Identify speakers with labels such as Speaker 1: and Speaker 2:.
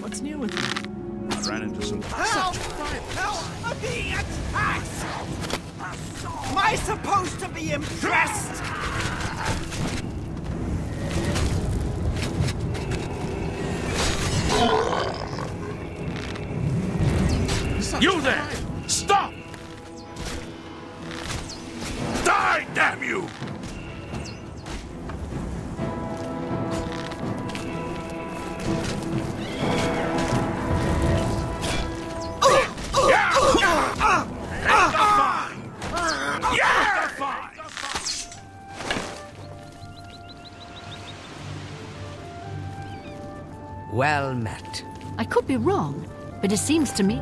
Speaker 1: What's new with you?
Speaker 2: I ran into some help! Help!
Speaker 1: I'm being attacked! Am I supposed to be impressed?
Speaker 2: You there! Stop! Die, damn you!
Speaker 3: Well met.
Speaker 4: I could be wrong, but it seems to me